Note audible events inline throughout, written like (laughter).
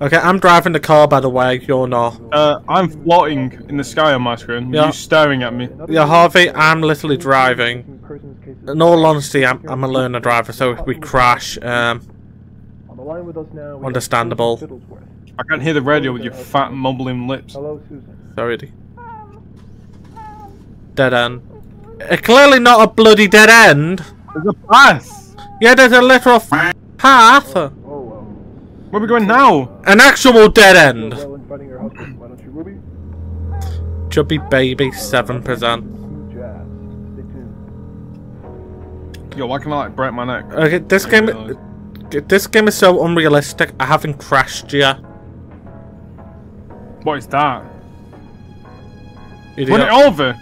okay, I'm driving the car by the way, you're not. Uh, I'm floating in the sky on my screen. Yeah. You staring at me. Yeah, Harvey, I'm literally driving. In all honesty, I'm, I'm a learner driver, so if we crash, um, On the line with us now. Understandable. have Susan Fiddlesworth. I can't hear the radio with your fat mumbling lips. Hello, Susan. sorry. Dead end. Uh, clearly not a bloody dead end. There's a path. Yeah, there's a literal path. Oh, well. Where are we going now? An actual dead end. Well, in finding her husband. Why don't you, Ruby? Chubby baby, 7%. Smooth jazz. Stay tuned. Yo, why can I like break my neck? Okay, this game, this game is so unrealistic. I haven't crashed yet. What is that? Idiot. Run it over.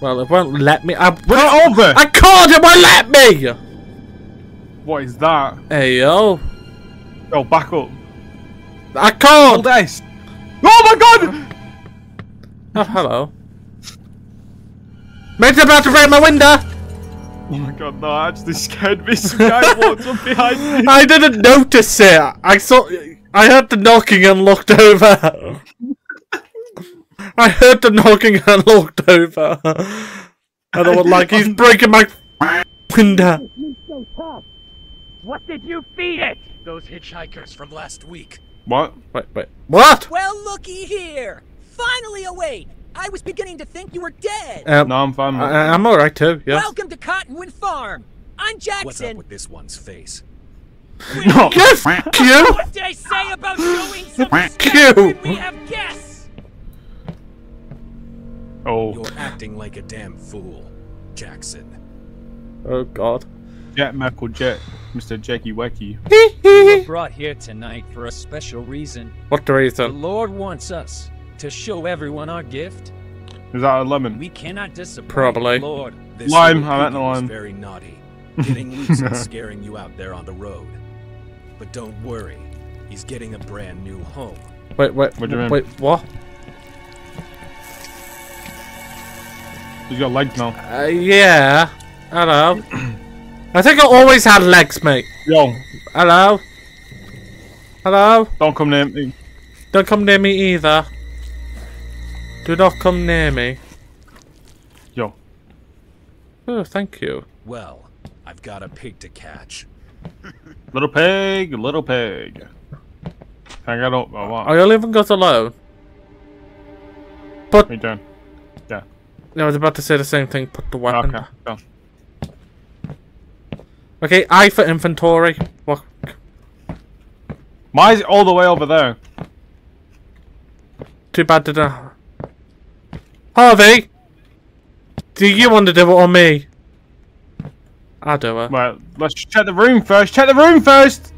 Well, it won't let me. I, Run it over. I can't. It won't let me. What is that? Hey yo, Yo, back up. I can't. this. Oh my god! Oh, hello. Mate's about to break my window. Oh my god, no, I actually scared me. (laughs) Some guy walked up behind me. I didn't notice it. I saw. I heard the knocking and looked over. I heard the knocking and looked over. And I was like, he's (laughs) breaking my window. What did you feed it? Those hitchhikers from last week. What? Wait, wait. What? Well, looky here. Finally awake. I was beginning to think you were dead. Um, No, I'm fine. I, I'm alright too. Yeah. Welcome to Cottonwood Farm. I'm Jackson. What's up Jackson. with this one's face? no. Yes, you. What did I say about showing some Thank respect you. we have guests? Oh, You're acting like a damn fool, Jackson. Oh God. Jet Michael Jet, Mr. Jackie Wacky. We're brought here tonight for a special reason. What the The reason? Lord wants us to show everyone our gift. Is that a lemon? We cannot disappoint Probably. the Lord. This Lime, little I meant the lime. very naughty, (laughs) getting loose and scaring you out there on the road. But don't worry, he's getting a brand new home. Wait, wait, What do you mean? wait. What? He's got legs now. Uh, yeah. Hello. (clears throat) I think I always had legs, mate. Yo, Hello. Hello. don't come near me. Don't come near me either. Do not come near me. Yo, Oh, thank you. Well, I've got a pig to catch. little pig, little pig. Can I get up or what? I only even got alone. What are you doing? I was about to say the same thing. Put the weapon. Okay, go. Okay, I for inventory. Is it all the way over there? Too bad did I. Harvey! Do you want to do it or me? I'll do it. Well, let's check the room first. Check the room first.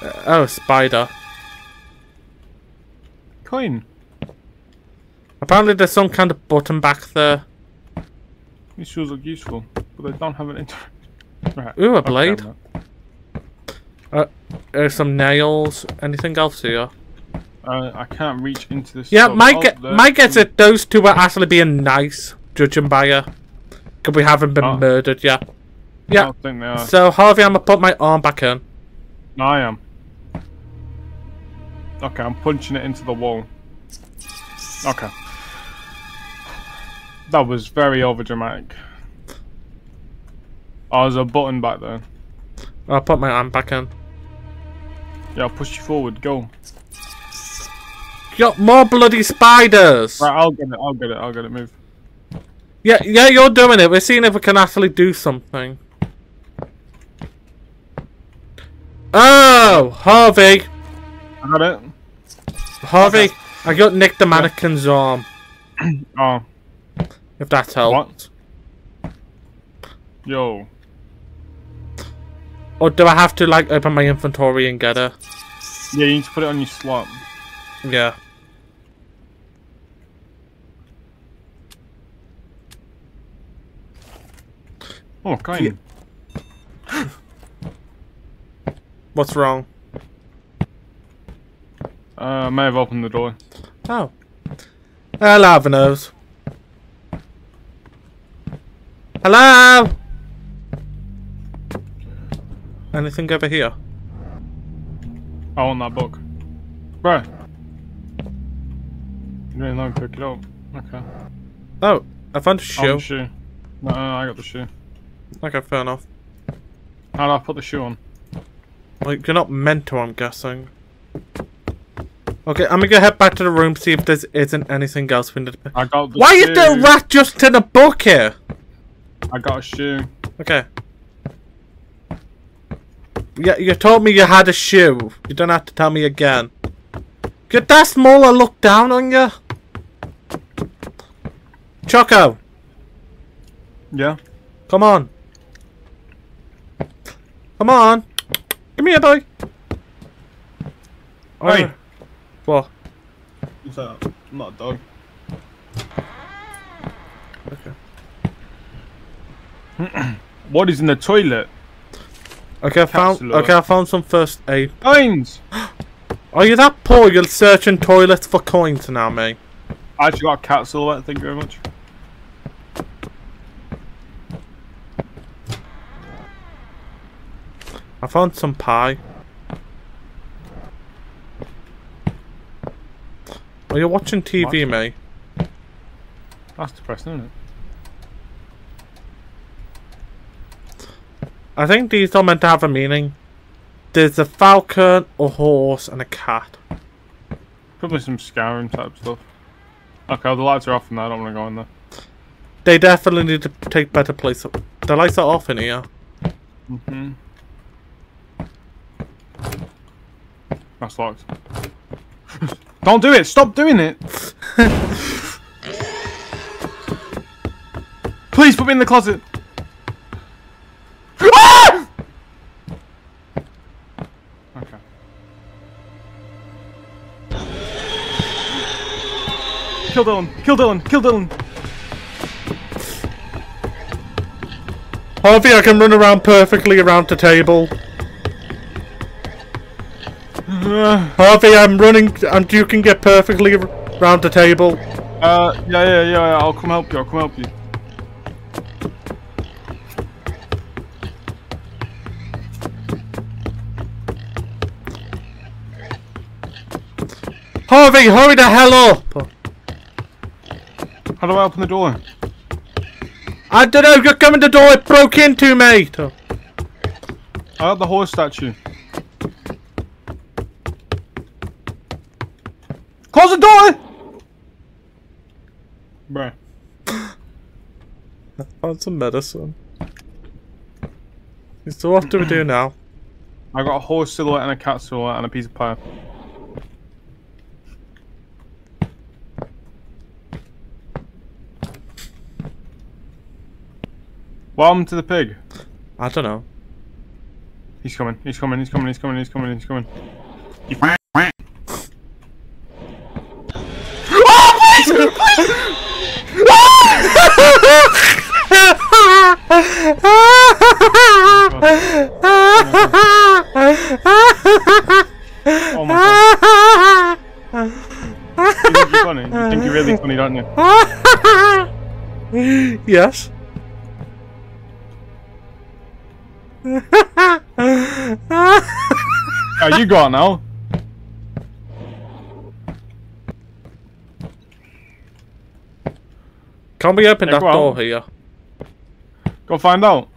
Uh, oh, spider. Coin. Apparently there's some kind of button back there. These shoes look useful, but they don't have an inter. Right. Ooh, a blade. man. There's some nails. Anything else here? Uh, I can't reach into this. Yeah, sub- my, oh, ge- my guess is those two are actually being nice, judging by you. Because we haven't been Oh. murdered yet. I Yeah, don't think they are. so Harvey, I'm gonna put my arm back in. No, I am. Okay, I'm punching it into the wall. Okay. That was very overdramatic. Oh, there's a button back there. I'll put my arm back in. Yeah, I'll push you forward. Go. Got more bloody spiders! Right, I'll get it. I'll get it. I'll get it. Move. Yeah, yeah, you're doing it. We're seeing if we can actually do something. Oh, Harvey, I got it. Harvey, I got Nick the mannequin's arm. (clears throat) Oh, If that helps. What? Yo. Or do I have to like open my inventory and get it? Yeah, you need to put it on your slot. Yeah. Oh, kind. What's wrong? Uh, I may have opened the door. Oh. I'll have a nose. Hello? Anything over here? Oh, I want that book. Bro. You didn't me pick it up. Okay. Oh, I found a Oh, shoe. the shoe. No, no, I got the shoe. Okay, fair enough. How do I put the shoe on? Like, you're not meant to, I'm guessing. Okay, I'm gonna head back to the room, see if there isn't anything else we need to... I got the Why shoe. is the rat just in a book here? I got a shoe. Okay. Yeah, you told me you had a shoe. You don't have to tell me again. Get that smaller look down on you. Choco, Yeah? come on. Come on. Come here, boy. Hey. Oh, What? What's that? I'm not a dog. Okay. (clears throat) What is in the toilet? Okay, I found. Okay, I found some first aid. (gasps) Coins! Are you that poor? You're searching toilets for coins now, mate. I actually got a cat silhouette, thank you very much. I found some pie. Are you watching TV, What? mate? That's depressing, isn't it? I think these are meant to have a meaning. There's a falcon, a horse, and a cat. Probably some Skyrim type stuff. Okay, well, the lights are off and I don't want to go in there. They definitely need to take better place. The lights are off in here. Mm-hmm. That's locked. (laughs) don't do it! Stop doing it! (laughs) Please put me in the closet! Ah! Okay. Kill Dylan! Kill Dylan! Kill Dylan! Harvey, I can run around perfectly around the table. Uh, Harvey, I'm running, and you can get perfectly around the table. Uh, yeah, yeah, yeah, yeah, I'll come help you, I'll come help you. Harvey, hurry the hell up! How do I open the door? I don't know, you're coming the door, it broke into, mate! I got the horse statue. Close the door! Bruh. I (laughs) found some medicine. So what do we do now? I got a horse silhouette and a cat silhouette and a piece of pie. What happened to the pig? I don't know. He's coming, he's coming, he's coming, he's coming, he's coming, he's coming. You Oh my god. You think you're funny? You think you're really funny, don't you? (laughs) yes. Oh, you gone now. Can we open Yeah, that door here? Go find out.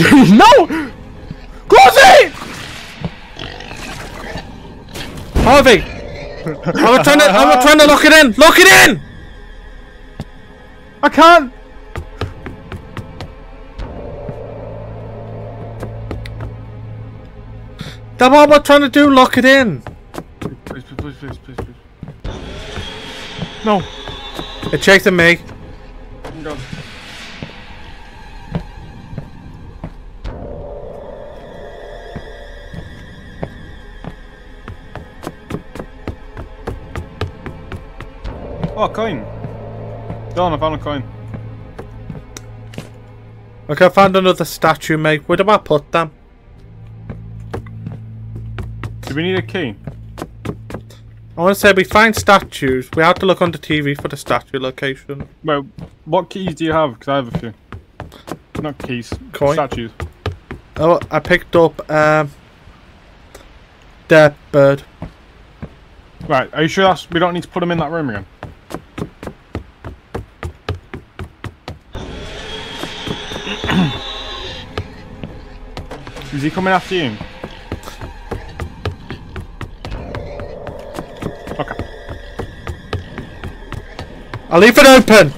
(laughs) no! Close it! Harvey! I'm trying to I'm trying to lock it in! Lock it in! I can't. That's what we're trying to do, lock it in! Please, please, please, please, please, please. No. It's chasing me. Oh God. Oh, a coin. Dylan, I found a coin. Okay, I found another statue, mate. Where do I put them? Do we need a key? I want to say we find statues. We have to look on the TV for the statue location. Well, what keys do you have? Because I have a few. Not keys. Coin? Statues. Oh, I picked up um, the bird. Right, are you sure that's... We don't need to put them in that room again? (clears throat) Is he coming after you? Okay. I'll leave it open.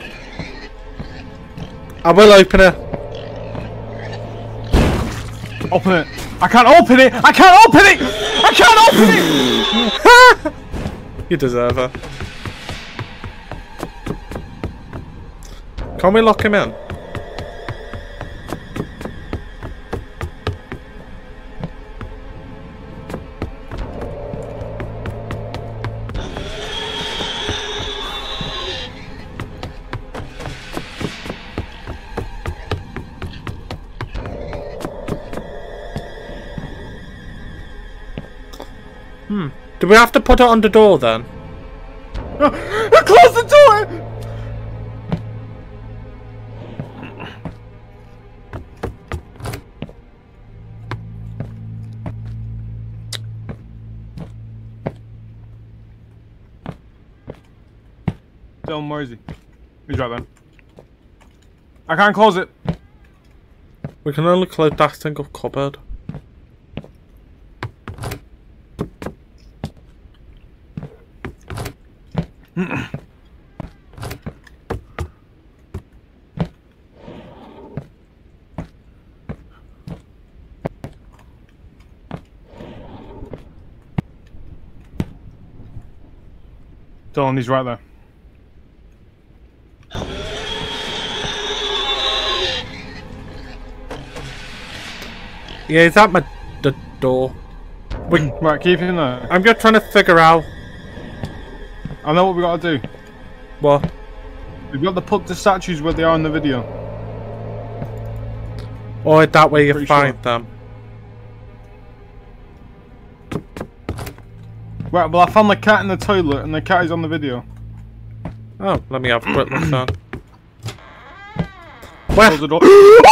I will open it. Open it. I can't open it! I can't open it! I can't open it! (laughs) You deserve her. Can we lock him in? Do we have to put it on the door then? (gasps) Close the door! Dylan, where is he? He's right there. I can't close it. We can only close that single cupboard. Dylan, he's right there. Yeah, is that my the door? We, Right, keep him there. I'm just trying to figure out I know what we gotta do. what. We've got to put the statues where they are in the video. Or that way you Pretty find sure. them. Right, well I found the cat in the toilet and the cat is on the video. Oh, let me have a quick look then. Close Where? (gasps) (gasps)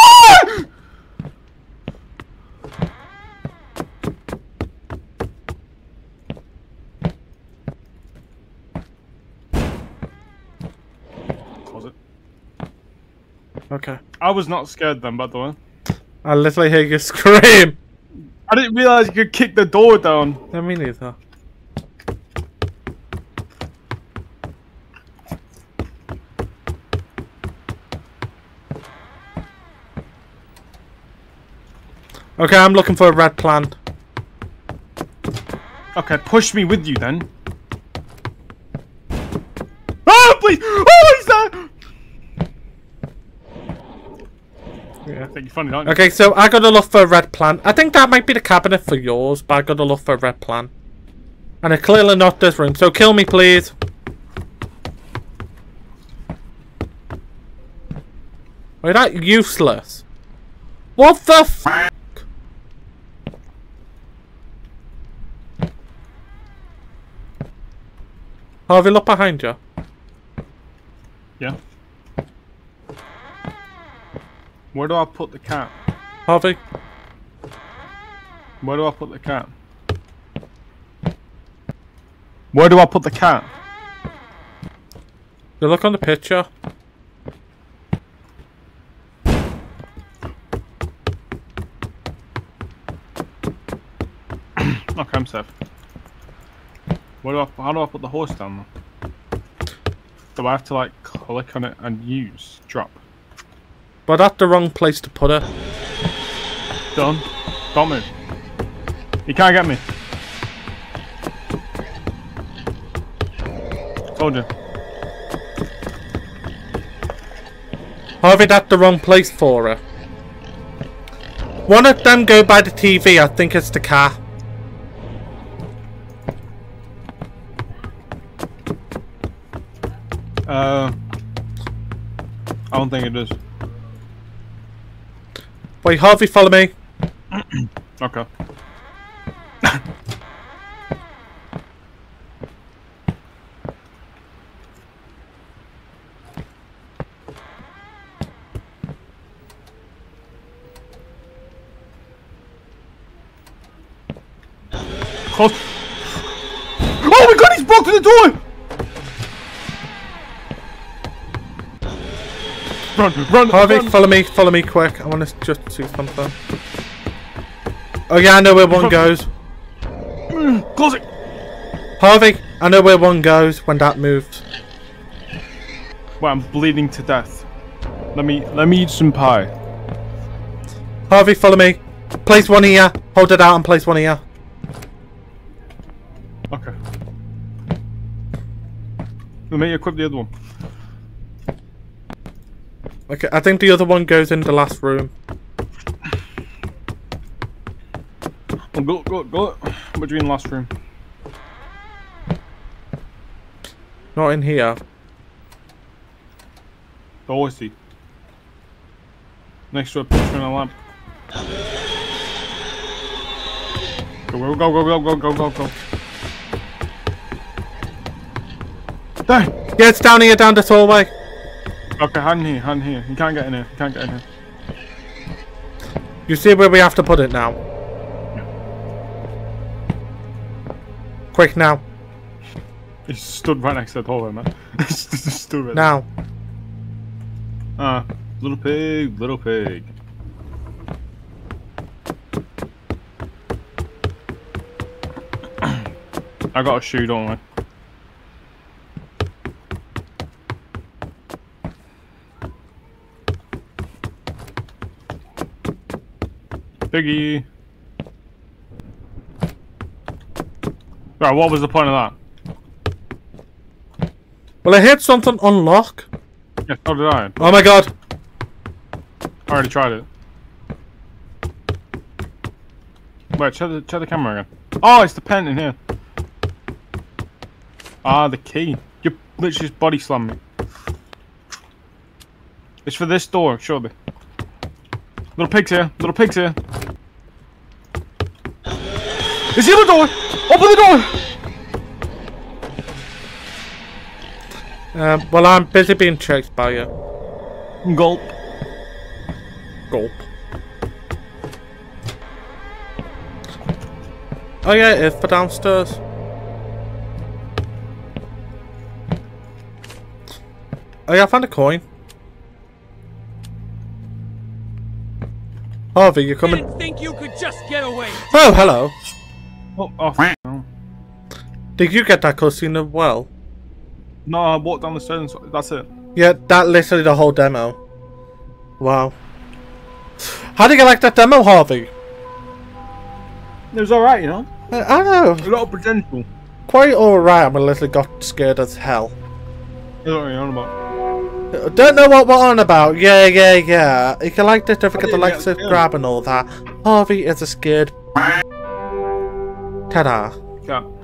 Okay. I was not scared then, by the way. I literally hear you (laughs) scream. I didn't realize you could kick the door down. No, me neither. Okay, I'm looking for a red plant. Okay, push me with you then. Oh, please! Oh, he's there! Yeah. I think you're funny, aren't you? Okay, so I gotta look for a red plant. I think that might be the cabinet for yours, but I gotta look for a red plant. And it's clearly not this room, so kill me, please. Wait, that useless. What the f? Harvey, look behind you. Yeah. Where do I put the cat? Harvey, Where do I put the cat? Where do I put the cat? you look on the picture. (clears throat) Okay, I'm safe. Where do I, how do I put the horse down though? Do I have to like click on it and use? Drop. But that's the wrong place to put it. Done. Don't move. You can't get me. Told you. Harvey, that's the wrong place for her. One of them go by the TV, I think it's the car. Uh, I don't think it is. Wait, Harvey, follow me. (clears throat) okay. Close. Oh my god, he's broken the door! Run, run, Harvey, run. follow me, follow me quick. I want to just see something. Oh yeah, I know where one goes. Mm, close it! Harvey, I know where one goes when that moves. Well, I'm bleeding to death. Let me, let me eat some pie. Harvey, follow me. Place one here. Hold it out and place one here. Okay. Let me equip the other one. Okay, I think the other one goes in the last room. Oh, go, go, go. Between last room. Not in here. Oh, I see. Next to a picture in a lamp. Go, go, go, go, go, go, go, go. There! Yeah, it's down here, down this hallway. Okay, hand here, hand here. You can't get in here. You can't get in here. You see where we have to put it now. Quick now. He stood right next to the hallway, man. (laughs) Stood right Now. Ah, little pig, little pig. (clears throat) I got a shoe, don't I? Piggy. Right, what was the point of that? Well, I heard something unlock. Yeah, so did I. Oh my god. I already tried it. Wait, check the, check the camera again. Oh, it's the pen in here. Ah, the key. You literally just body slammed me. It's for this door, surely. Little pig's here. Little pig's here. It's the other door! Open the door! Um, well, I'm busy being chased by you. Gulp. Gulp. Oh yeah, it is for downstairs. Oh yeah, I found a coin. Harvey, you're coming? Didn't think you could just get away. Oh, hello. Oh, oh, f- Did you get that cutscene as well? No, I walked down the stairs that's it. Yeah, that literally the whole demo. Wow. How did you like that demo, Harvey? It was alright, you know? I, I know. A lot of potential. Quite alright, I'm a little got scared as hell. I don't know what you're on about. Uh, don't know what we're on about. Yeah, yeah, yeah. If you like this, don't forget to like, subscribe, and all that. Harvey is a scared. Ta-da. Yeah.